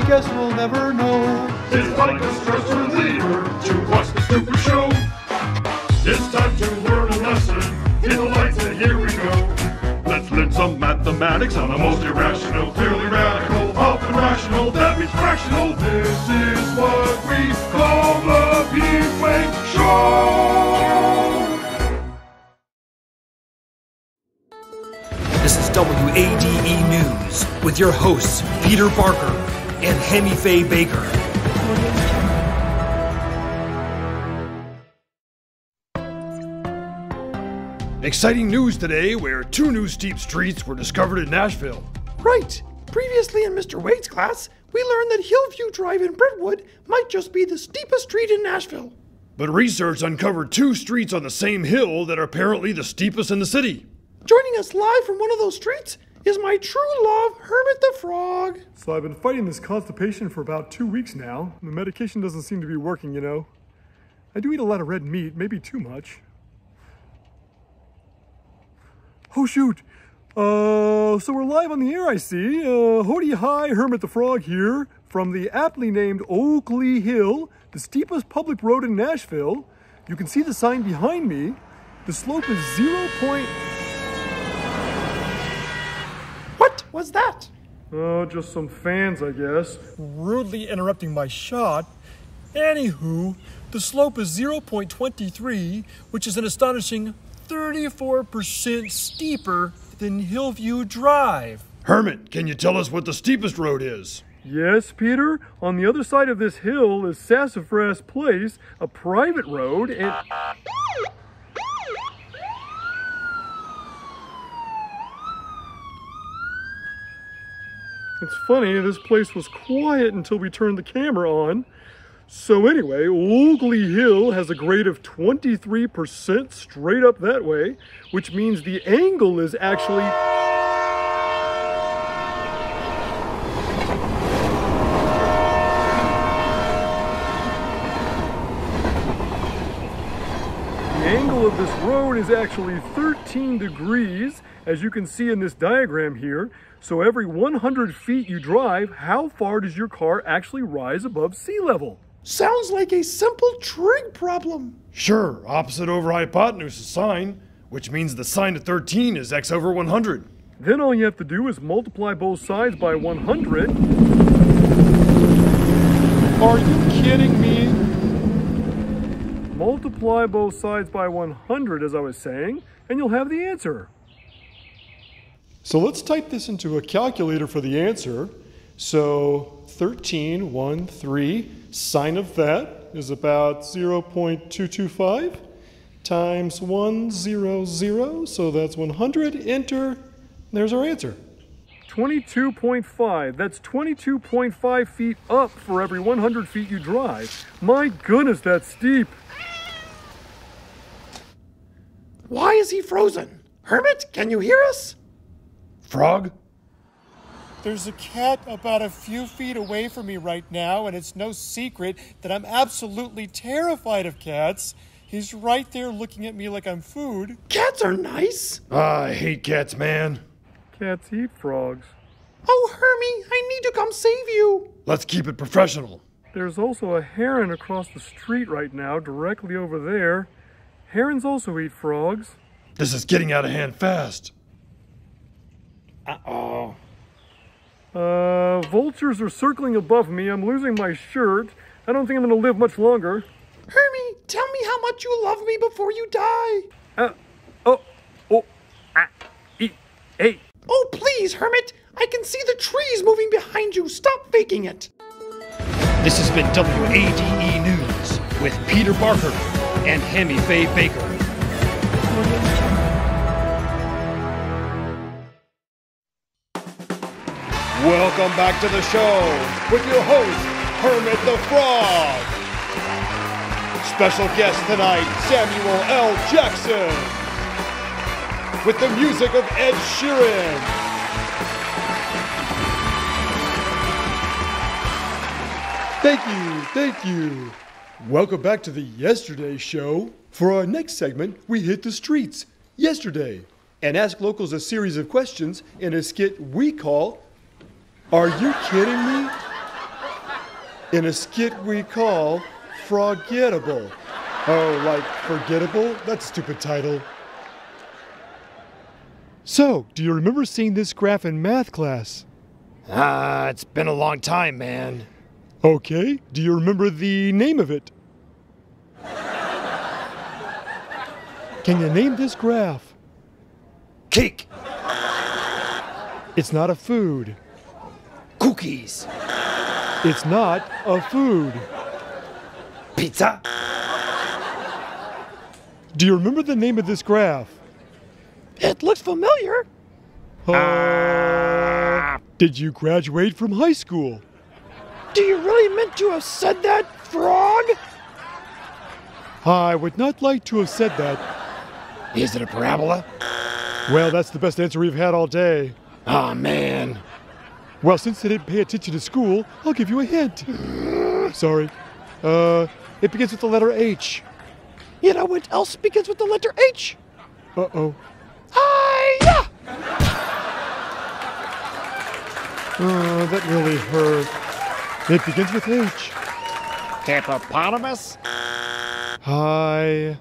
I guess we'll never know. It's like a stress reliever to watch the stupid show. It's time to learn a lesson. Hit the lights and here we go. Let's learn some mathematics on the most irrational, clearly radical, often rational, that means fractional. This is what we call the Pete Wade Show. This is WADE News with your hosts, Peter Barker and Hemi Faye Baker. Exciting news today where two new steep streets were discovered in Nashville. Right. Previously in Mr. Wade's class, we learned that Hillview Drive in Brentwood might just be the steepest street in Nashville. But research uncovered two streets on the same hill that are apparently the steepest in the city. Joining us live from one of those streets is my true love, Hermit the Frog. So I've been fighting this constipation for about two weeks now. The medication doesn't seem to be working, you know. I do eat a lot of red meat, maybe too much. Oh shoot! Uh, so we're live on the air, I see. Uh, hoody hi, Hermit the Frog here from the aptly named Oakley Hill, the steepest public road in Nashville. You can see the sign behind me. The slope is 0. What's that? Oh, just some fans, I guess. Rudely interrupting my shot. Anywho, the slope is 0.23, which is an astonishing 34% steeper than Hillview Drive. Hermit, can you tell us what the steepest road is? Yes, Peter. On the other side of this hill is Sassafras Place, a private road, and... It's funny, this place was quiet until we turned the camera on. So anyway, Oakley Hill has a grade of 23% straight up that way, which means the angle is actually The angle of this road is actually 13 degrees, as you can see in this diagram here. So every 100 feet you drive, how far does your car actually rise above sea level? Sounds like a simple trig problem. Sure, opposite over hypotenuse is sine, which means the sine of 13 is x over 100. Then all you have to do is multiply both sides by 100. Are you kidding me? Multiply both sides by 100, as I was saying, and you'll have the answer. So let's type this into a calculator for the answer. So 13, 1, 3, sine of that is about 0.225 times 100, so that's 100, enter, there's our answer. 22.5, that's 22.5 feet up for every 100 feet you drive. My goodness, that's steep. Why is he frozen? Hermit, can you hear us? Frog? There's a cat about a few feet away from me right now, and it's no secret that I'm absolutely terrified of cats. He's right there looking at me like I'm food. Cats are nice. Ah, I hate cats, man. Cats eat frogs. Oh, Hermie, I need to come save you. Let's keep it professional. There's also a heron across the street right now, directly over there. Herons also eat frogs. This is getting out of hand fast. Uh-oh. Uh, vultures are circling above me. I'm losing my shirt. I don't think I'm going to live much longer. Hermie, tell me how much you love me before you die. Uh, oh, oh, ah, e, hey. Oh, please, Hermit. I can see the trees moving behind you. Stop faking it. This has been WADE News with Peter Barker and Hemi Faye Baker. Welcome back to the show with your host, Hermit the Frog. Special guest tonight, Samuel L. Jackson. With the music of Ed Sheeran. Thank you, thank you. Welcome back to the Yesterday Show. For our next segment, we hit the streets yesterday and ask locals a series of questions in a skit we call Are You Kidding Me? In a skit we call Forgettable. Oh, like forgettable? That's a stupid title. So, do you remember seeing this graph in math class? Ah, it's been a long time, man. Okay, do you remember the name of it? Can you name this graph? Cake, It's not a food. Cookies, It's not a food. pizza, Do you remember the name of this graph? It looks familiar. Uh, did you graduate from high school? Do you really meant to have said that, frog? I would not like to have said that. Is it a parabola? Well, that's the best answer we've had all day. Oh, man. Well, since they didn't pay attention to school, I'll give you a hint. Sorry. Uh, it begins with the letter H. You know what else begins with the letter H? Uh oh. Hiya! Oh, that really hurt. It begins with H. Hippopotamus? Hi.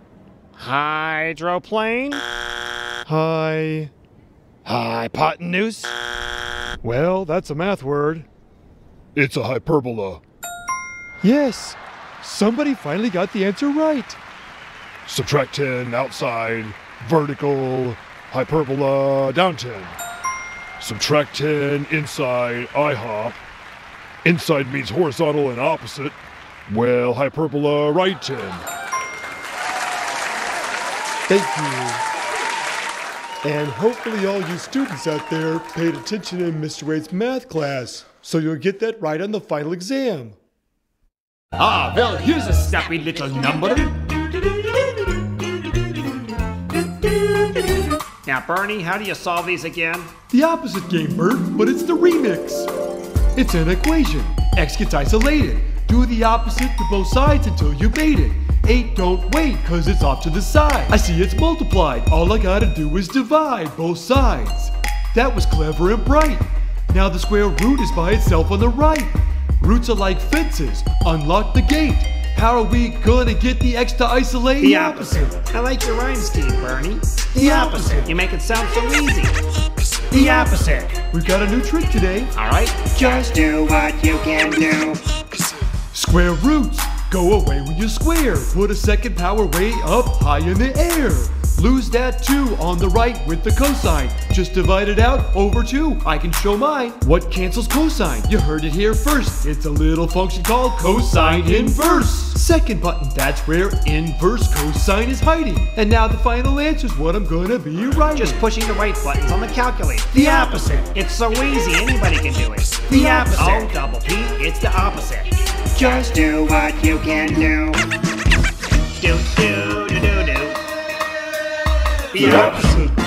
Hydroplane? Hi. Hypotenuse, Well, that's a math word. It's a hyperbola. Yes. Somebody finally got the answer right. Subtract 10 outside, vertical, hyperbola, down 10. Subtract 10 inside, IHOP. Inside means horizontal and opposite. Well, hyperbola, right 10. Thank you. And hopefully, all you students out there paid attention in Mr. Wade's math class, so you'll get that right on the final exam. Ah, well, here's a snappy little number. Now, Bernie, how do you solve these again? The opposite game, Bert, but it's the remix. It's an equation. X gets isolated. Do the opposite to both sides until you made it. 8 don't wait, cause it's off to the side. I see it's multiplied. All I gotta do is divide both sides. That was clever and bright. Now the square root is by itself on the right. Roots are like fences. Unlock the gate. How are we gonna get the X to isolate? The opposite. I like your rhyme scheme, Bernie. The opposite. You make it sound so easy. The opposite. We've got a new trick today. All right. Just do what you can do. Square roots go away when you square. Put a second power way up high in the air. Lose that 2 on the right with the cosine. Just divide it out over 2. I can show mine. What cancels cosine? You heard it here first. It's a little function called cosine inverse. Second button, that's where inverse cosine is hiding. And now the final answer is what I'm gonna be writing. Just pushing the right buttons on the calculator. The opposite. It's so easy, anybody can do it. The opposite. Oh, double P, it's the opposite. Just do what you can do. Do, do, do, do, do. The The opposite. opposite.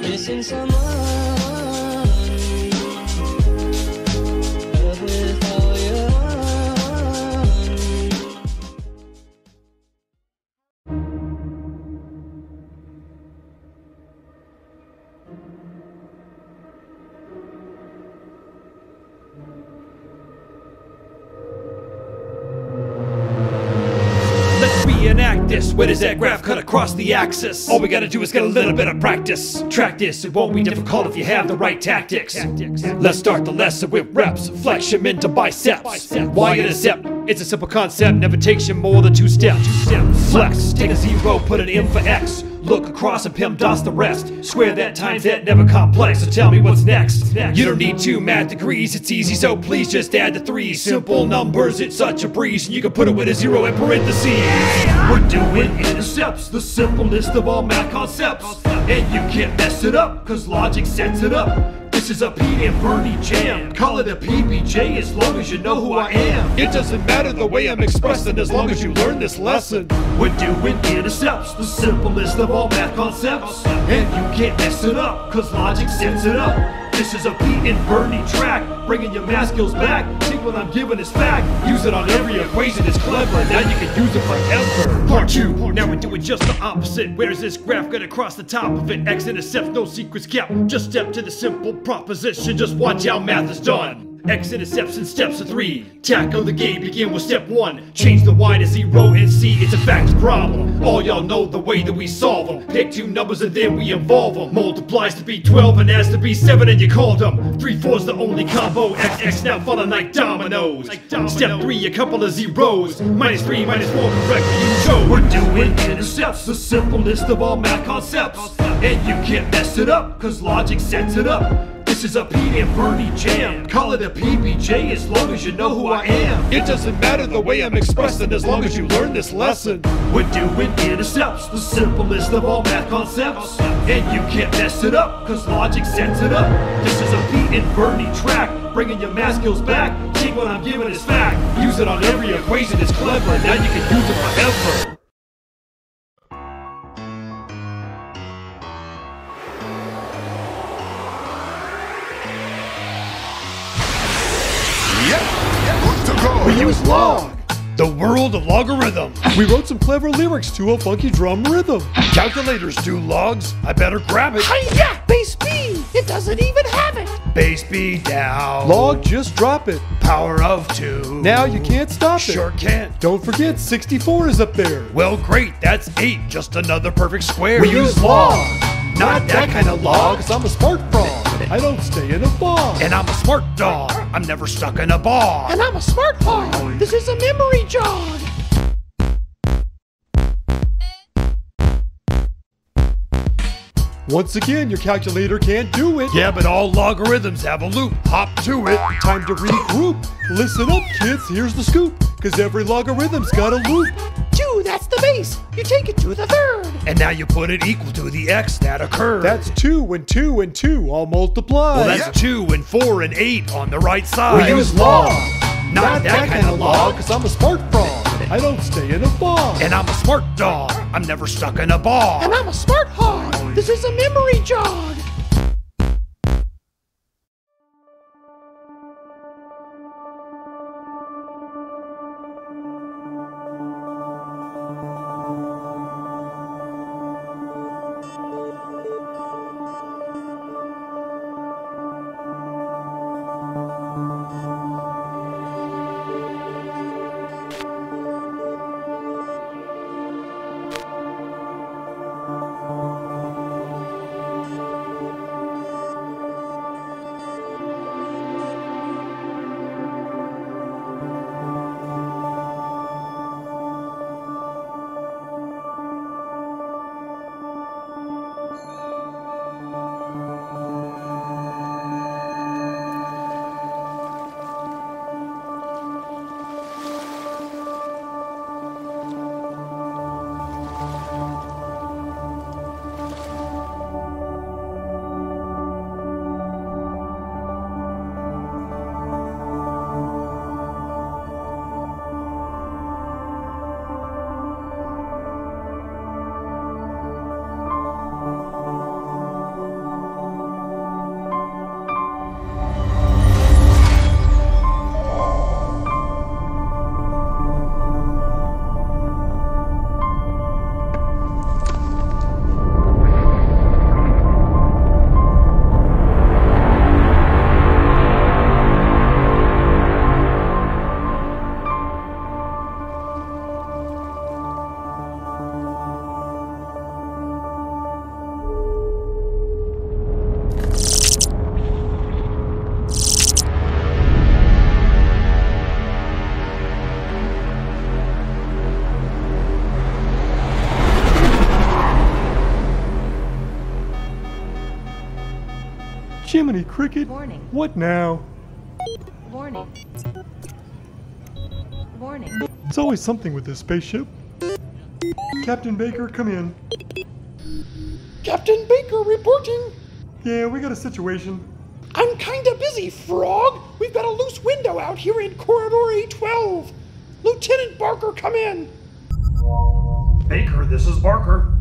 Missing someone. Across the axis? All we gotta do is get a little bit of practice. Track this, it won't be difficult if you have the right tactics. Let's start the lesson with reps. Flex them into biceps. biceps. Y intercept? It's a simple concept, never takes you more than two steps. Flex, take a zero, put an M for X. Look across and pim dots the rest. Square that times that, never complex. So tell me what's next. You don't need two math degrees, it's easy, so please just add the three. Simple numbers, it's such a breeze, and you can put it with a zero in parentheses. We're doing intercepts, the simplest of all math concepts. And you can't mess it up, cause logic sets it up. This is a Pete and Bernie jam. Call it a PBJ as long as you know who I am. It doesn't matter the way I'm expressing as long as you learn this lesson. We're doing intercepts, the simplest of all math concepts. And you can't mess it up, cause logic sets it up. This is a Pete and Bernie track, bringing your math skills back. Think what I'm giving is fact. Use it on every equation, it's clever. Now you can use it forever. Part two, now we're doing just the opposite. Where's this graph gonna cross the top of it? X intercepts, no secrets kept. Just step to the simple proposition, just watch how math is done. X intercepts in steps of three. Tackle the game, begin with step one. Change the Y to zero and see it's a fact problem. All y'all know the way that we solve them. Pick two numbers and then we involve them. Multiplies to be 12 and adds to be 7 and you called them. 3 4's the only combo. X X now falling like dominoes. Step 3, a couple of zeros. Minus 3, minus 4, correctly you chose. We're doing intercepts, the simplest of all math concepts. And you can't mess it up, cause logic sets it up. This is a Pete and Bernie jam. Call it a PBJ as long as you know who I am. It doesn't matter the way I'm expressing as long as you learn this lesson. We're doing intercepts, the simplest of all math concepts. And you can't mess it up, cause logic sets it up. This is a Pete and Bernie track, bringing your math skills back. Take what I'm giving as fact. Use it on every equation, it's clever. Now you can use it forever. We use log. The world of logarithm. We wrote some clever lyrics to a funky drum rhythm. Calculators do logs. I better grab it. Hiya! Base B! It doesn't even have it! Base B down. Log, just drop it. Power of two. Now you can't stop it. Sure can't. Don't forget, 64 is up there. Well, great. That's eight. Just another perfect square. We use log. Not that kind of log. Cause I'm a smart frog. I don't stay in a fog. And I'm a smart dog. I'm never stuck in a bog. And I'm a smart hog! This is a memory jog! Once again, your calculator can't do it. Yeah, but all logarithms have a loop. Hop to it. Time to regroup. Listen up, kids, here's the scoop. Cause every logarithm's got a loop. Two, that's the base! You take it to the third! And now you put it equal to the x that occurred. That's two and two and two all multiply. well, that's two and four and eight on the right side. We use log. Not that kind of log. Cause I'm a smart frog. I don't stay in a fog. And I'm a smart dog. I'm never stuck in a bog. And I'm a smart hog! This is a memory jog! Jiminy Cricket. Warning. What now? Warning. Warning. It's always something with this spaceship. Captain Baker, come in. Captain Baker reporting! Yeah, we got a situation. I'm kinda busy, Frog! We've got a loose window out here in Corridor A12! Lieutenant Barker, come in! Baker, this is Barker.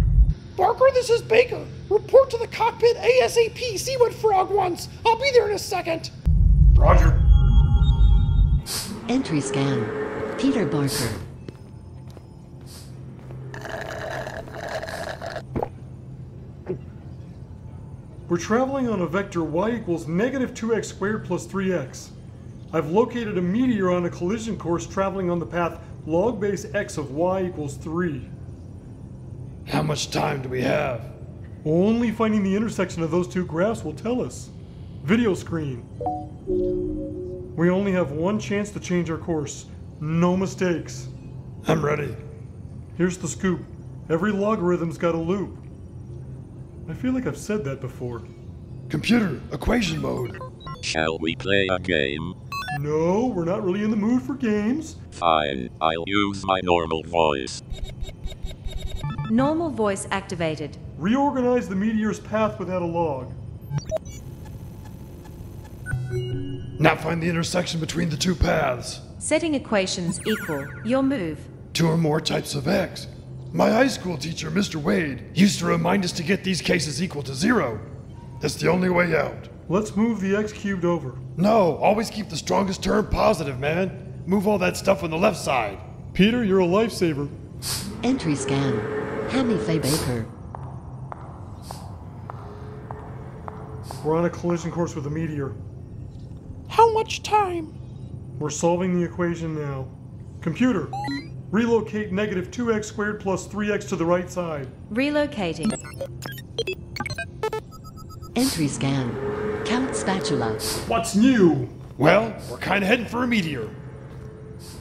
Barker, this is Baker. Report to the cockpit ASAP. See what Frog wants. I'll be there in a second. Roger. Entry scan. Peter Barker. We're traveling on a vector y equals negative 2x squared plus 3x. I've located a meteor on a collision course traveling on the path log base x of y equals 3. How much time do we have? Only finding the intersection of those two graphs will tell us. Video screen. We only have one chance to change our course. No mistakes. I'm ready. Here's the scoop. Every logarithm's got a loop. I feel like I've said that before. Computer, equation mode. Shall we play a game? No, we're not really in the mood for games. Fine, I'll use my normal voice. Normal voice activated. Reorganize the meteor's path without a log. Now find the intersection between the two paths. Setting equations equal. Your move. Two or more types of x. My high school teacher, Mr. Wade, used to remind us to get these cases equal to zero. That's the only way out. Let's move the x cubed over. No, always keep the strongest term positive, man. Move all that stuff on the left side. Peter, you're a lifesaver. Entry scan. Hanny Faye Baker. We're on a collision course with a meteor. How much time? We're solving the equation now. Computer, relocate negative 2x squared plus 3x to the right side. Relocating. Entry scan. Count spatula. What's new? Well, we're kinda heading for a meteor.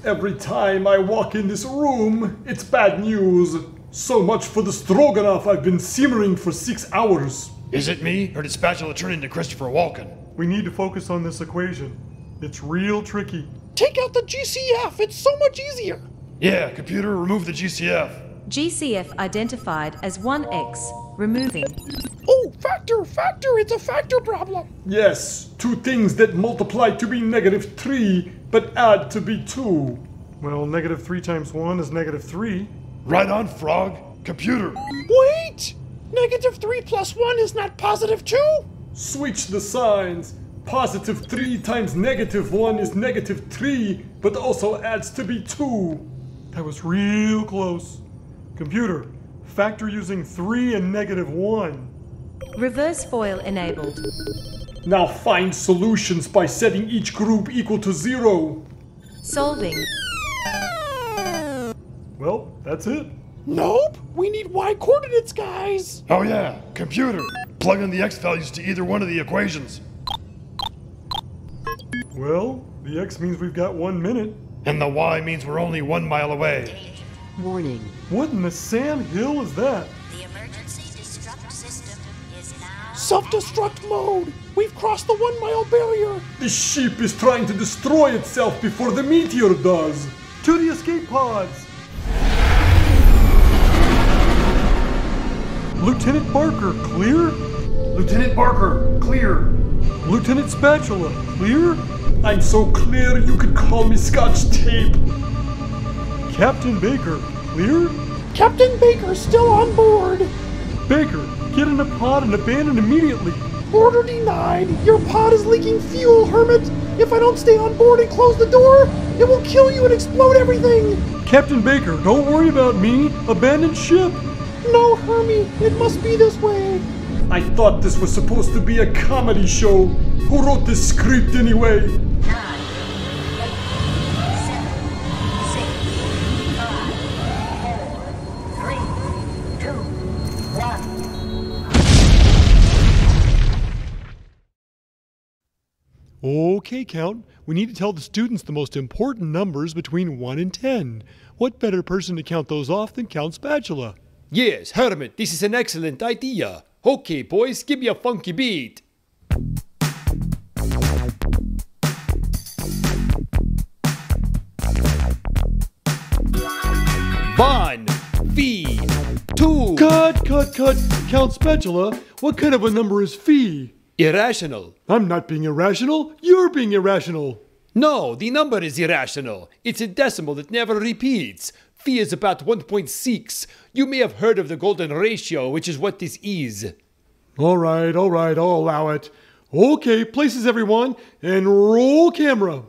Every time I walk in this room, it's bad news. So much for the stroganoff I've been simmering for six hours. Is it me, or did Spatula turn into Christopher Walken? We need to focus on this equation. It's real tricky. Take out the GCF. It's so much easier. Yeah, computer, remove the GCF. GCF identified as 1x. Removing. Oh, factor, factor. It's a factor problem. Yes, two things that multiply to be negative 3, but add to be 2. Well, negative 3 times 1 is negative 3. Right on, Frog. Computer. Wait! Negative 3 plus 1 is not positive 2? Switch the signs. Positive 3 times negative 1 is negative 3, but also adds to be 2. That was real close. Computer, factor using 3 and negative 1. Reverse foil enabled. Now find solutions by setting each group equal to 0. Solving. Well, that's it. Nope. We need y coordinates, guys. Oh yeah, computer. Plug in the x values to either one of the equations. Well, the x means we've got one minute. And the y means we're only one mile away. Warning. What in the Sam Hill is that? The emergency destruct system is now. Self destruct mode. We've crossed the one mile barrier. The ship is trying to destroy itself before the meteor does. To the escape pods! Lieutenant Barker, clear? Lieutenant Barker, clear. Lieutenant Spatula, clear? I'm so clear you could call me Scotch Tape. Captain Baker, clear? Captain Baker still on board. Baker, get in a pod and abandon immediately. Order denied. Your pod is leaking fuel, Hermit. If I don't stay on board and close the door, it will kill you and explode everything. Captain Baker, don't worry about me. Abandon ship. No, Hermie, it must be this way. I thought this was supposed to be a comedy show. Who wrote this script anyway? Nine, eight, seven, six, five, four, three, two, one. Okay, Count. We need to tell the students the most important numbers between 1 and 10. What better person to count those off than Count Spatula? Yes, Hermit, this is an excellent idea. Okay, boys, give me a funky beat. One, V, two. Cut, cut, cut. Count Spatula, what kind of a number is phi? Irrational. I'm not being irrational. You're being irrational. No, the number is irrational. It's a decimal that never repeats. Phi is about 1.6. You may have heard of the golden ratio, which is what this is. All right, all right, I'll allow it. Okay, places everyone, and roll camera.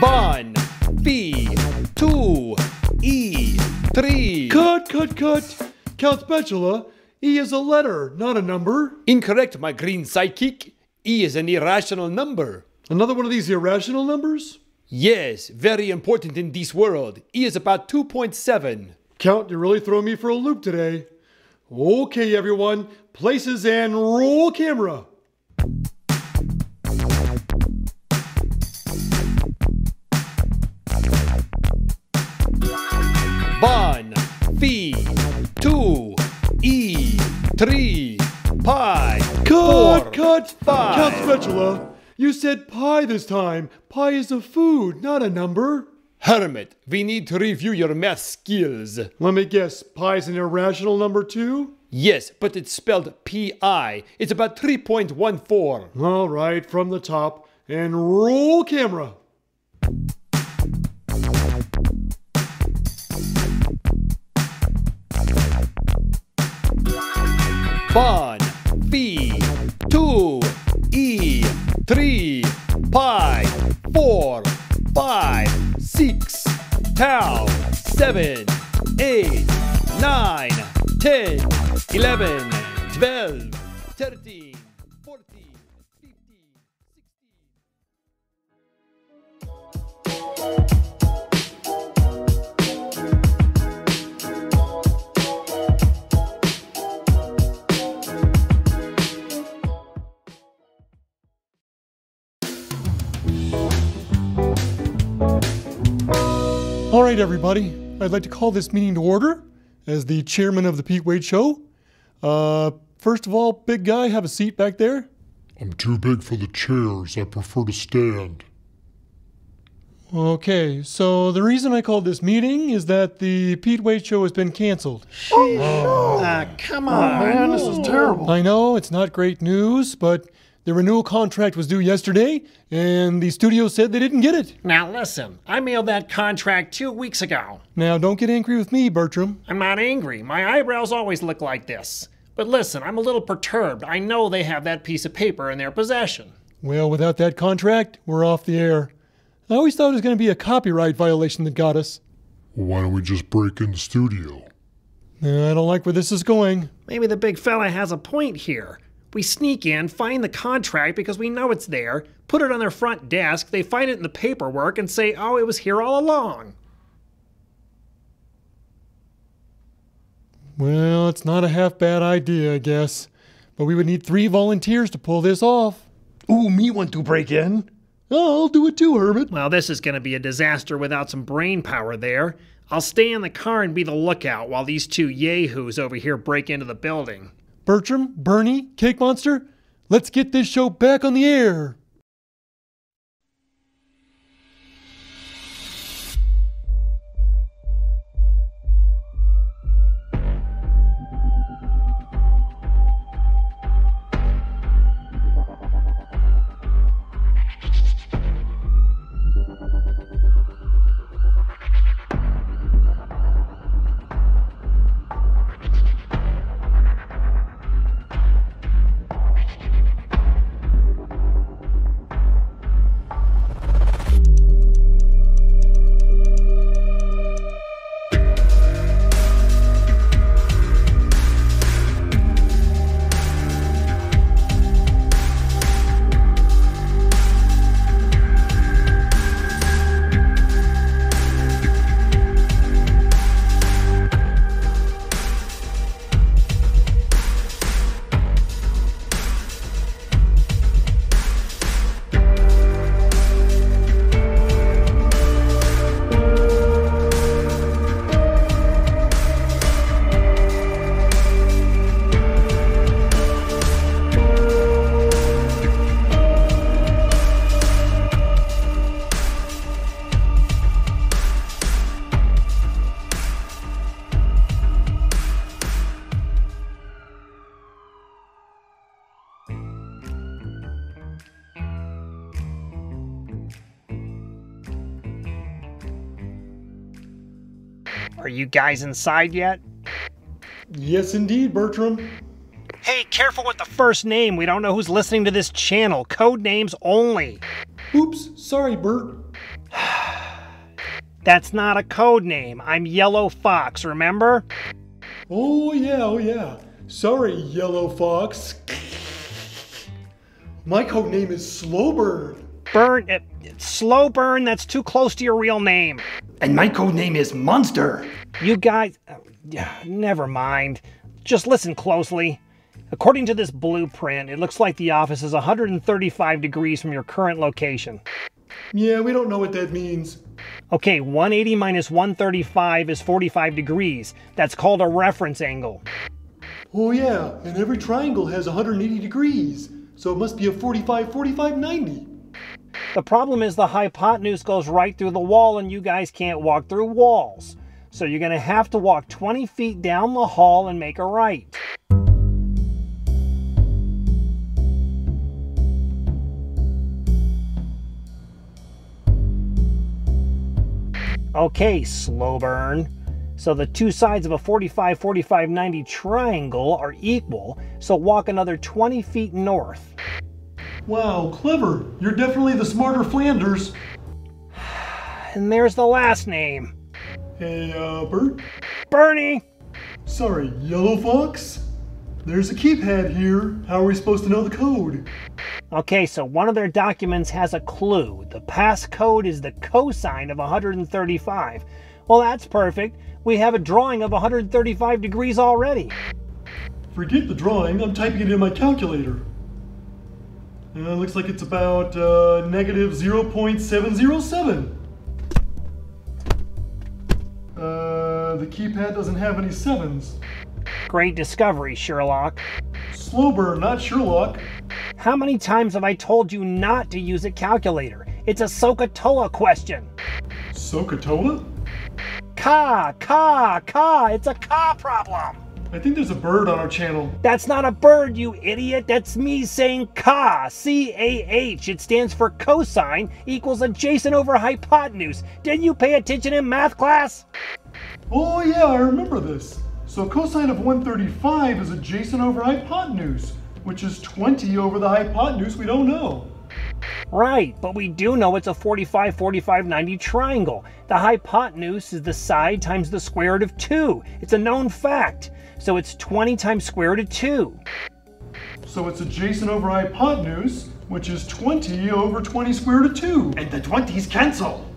One, B, two, E, three. Cut, cut, cut. Count Spatula, E is a letter, not a number. Incorrect, my green sidekick. E is an irrational number. Another one of these irrational numbers? Yes, very important in this world. E is about 2.7. Count, you're really throwing me for a loop today. Okay, everyone, places and roll camera. One, three, pi, Cut, four, cut. five. Count Spatula, you said pie this time. Pie is a food, not a number. Hermit, we need to review your math skills. Let me guess, pi is an irrational number too? Yes, but it's spelled P-I. It's about 3.14. All right, from the top, and roll camera. 1, B, 2, E, 3, pi, 4, 5, 6, tau, 7, 8, 9, 10, 11, 12, 13. Right, everybody, I'd like to call this meeting to order as the chairman of the Pete Wade Show. Uh, first of all, big guy, have a seat back there. I'm too big for the chairs. I prefer to stand. Okay, so the reason I called this meeting is that the Pete Wade Show has been canceled. Ah, come on. Man, this is terrible. I know it's not great news, but the renewal contract was due yesterday, and the studio said they didn't get it. Now listen, I mailed that contract two weeks ago. Now, don't get angry with me, Bertram. I'm not angry. My eyebrows always look like this. But listen, I'm a little perturbed. I know they have that piece of paper in their possession. Well, without that contract, we're off the air. I always thought it was going to be a copyright violation that got us. Why don't we just break in the studio? I don't like where this is going. Maybe the big fella has a point here. We sneak in, find the contract because we know it's there, put it on their front desk, they find it in the paperwork, and say, oh, it was here all along. Well, it's not a half bad idea, I guess. But we would need three volunteers to pull this off. Ooh, me want to break in. I'll do it too, Hermit. Well, this is going to be a disaster without some brain power there. I'll stay in the car and be the lookout while these two yahoos over here break into the building. Bertram, Bernie, Cake Monster, let's get this show back on the air. You guys inside yet? Yes, indeed, Bertram. Hey, careful with the first name. We don't know who's listening to this channel. Code names only. Oops, sorry, Bert. That's not a code name. I'm Yellow Fox, remember? Oh, yeah, oh, yeah. Sorry, Yellow Fox. My code name is Slowburn. Burn. Uh, slow burn, that's too close to your real name. And my code name is Monster. You guys. Uh, never mind. Just listen closely. According to this blueprint, it looks like the office is 135 degrees from your current location. Yeah, we don't know what that means. Okay, 180 minus 135 is 45 degrees. That's called a reference angle. Oh, yeah, and every triangle has 180 degrees, so it must be a 45, 45, 90. The problem is the hypotenuse goes right through the wall, and you guys can't walk through walls. So you're going to have to walk 20 feet down the hall and make a right. Okay, slow burn. So the two sides of a 45, 45, 90 triangle are equal, so walk another 20 feet north. Wow, clever. You're definitely the smarter Flanders. And there's the last name. Hey, uh, Bert? Bernie! Sorry, Yellow Fox? There's a keypad here. How are we supposed to know the code? Okay, so one of their documents has a clue. The passcode is the cosine of 135. Well, that's perfect. We have a drawing of 135 degrees already. Forget the drawing, I'm typing it in my calculator. Uh, looks like it's about uh, negative 0.707. Uh, the keypad doesn't have any sevens. Great discovery, Sherlock. Slow burn, not Sherlock. How many times have I told you not to use a calculator? It's a SOHCAHTOA question. SOHCAHTOA? Ka, ka, ka. It's a ka problem. I think there's a bird on our channel. That's not a bird, you idiot. That's me saying ka, C A H. It stands for cosine equals adjacent over hypotenuse. Didn't you pay attention in math class? Oh, yeah, I remember this. So cosine of 135 is adjacent over hypotenuse, which is 20 over the hypotenuse we don't know. Right, but we do know it's a 45, 45, 90 triangle. The hypotenuse is the side times the square root of 2. It's a known fact. So it's 20 times square root of 2. So it's adjacent over hypotenuse, which is 20 over 20 square root of 2. And the 20s cancel.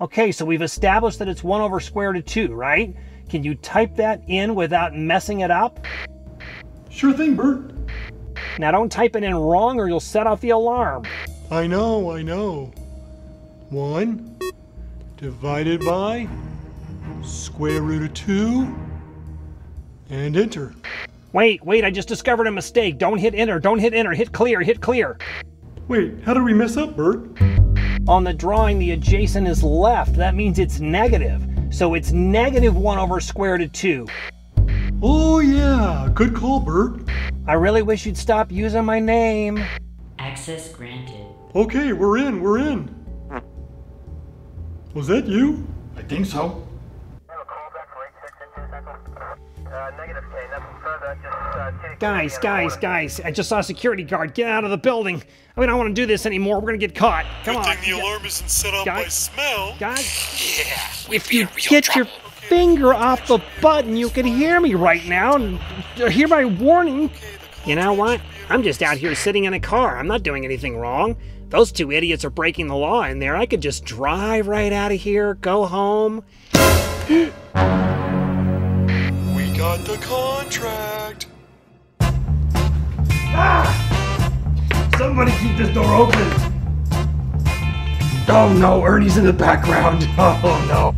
Okay, so we've established that it's 1 over square root of 2, right? Can you type that in without messing it up? Sure thing, Bert. Now don't type it in wrong or you'll set off the alarm. I know, I know. 1 divided by square root of 2 and enter. Wait, wait, I just discovered a mistake. Don't hit enter, don't hit enter, hit clear, hit clear. Wait, how did we mess up, Bert? On the drawing, the adjacent is left. That means it's negative. So it's negative 1 over square root of 2. Oh, yeah, good call, Bert. I really wish you'd stop using my name. Access granted. Okay, we're in, we're in. Was that you? I think so. Guys, guys, guys, I just saw a security guard. Get out of the building. I mean, I don't want to do this anymore. We're going to get caught. Come Good on. thing the alarm isn't set off by smell. Guys, if you get your finger off the button, you can hear me right now and hear my warning. You know what? I'm just out here sitting in a car. I'm not doing anything wrong. Those two idiots are breaking the law in there. I could just drive right out of here, go home. We got the contract. Somebody keep this door open. Oh no, Ernie's in the background. Oh no.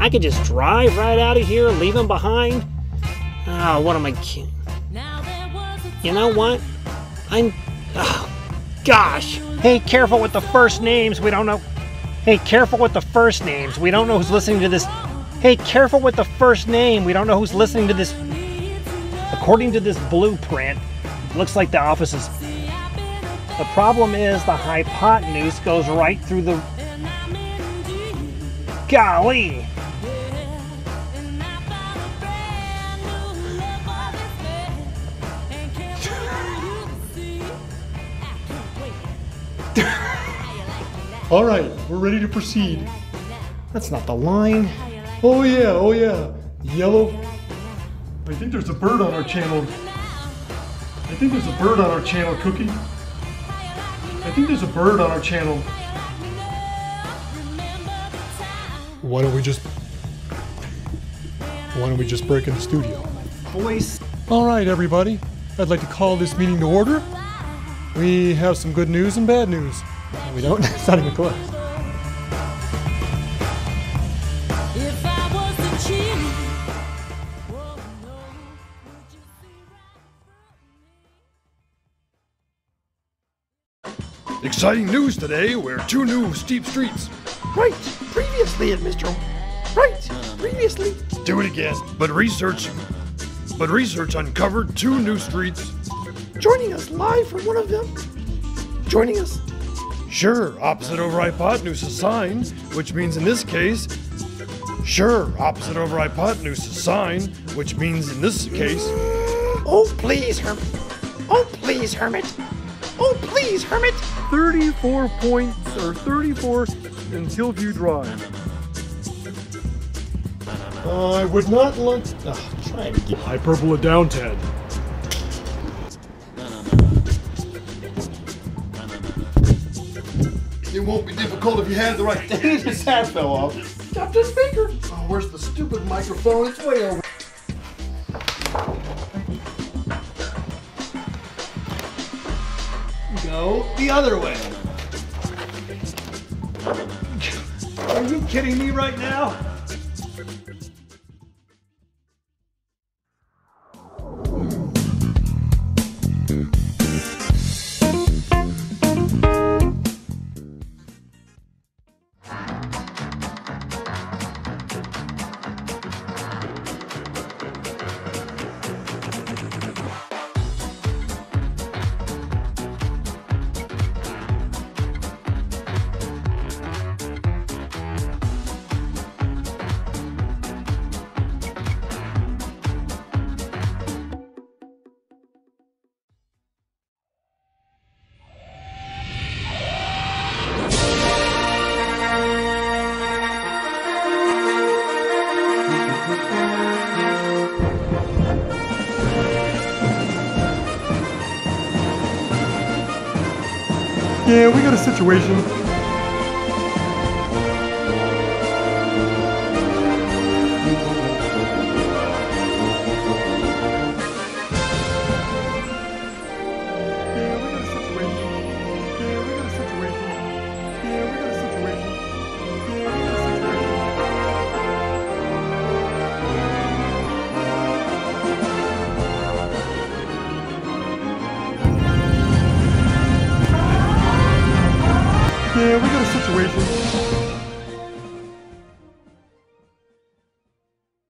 I could just drive right out of here, leave him behind. Ah, what am I kidding? You know what? I'm. Oh, gosh. Hey, careful with the first names. We don't know. Hey, careful with the first names. We don't know who's listening to this. Hey, careful with the first name. We don't know who's listening to this. According to this blueprint, Looks like the office is... The problem is the hypotenuse goes right through the... Golly! All right, we're ready to proceed. That's not the line. Oh yeah, oh yeah. Yellow. I think there's a bird on our channel. I think there's a bird on our channel, Cookie. I think there's a bird on our channel. Why don't we just Why don't we just break in the studio? Boys. All right, everybody. I'd like to call this meeting to order. We have some good news and bad news. No, we don't. it's not even close. Exciting news today. We're two new steep streets. Right, previously at Mr. Right, previously. Do it again. But research but research uncovered two new streets. Joining us live from one of them. Joining us. Sure, opposite over hypotenuse is sine, which means in this case, sure, opposite over hypotenuse is sine, which means in this case, Oh, please, Hermit. Oh, please, Hermit. Oh, please, Hermit. 34 points or 34 in Hillview Drive. I would not like. Oh, trying to get hyperbola down, Ted. it won't be difficult if you had the right thing. His hat fell off. Captain Speaker. Oh, where's the stupid microphone? It's way over. The other way. Are you kidding me right now? We got a situation.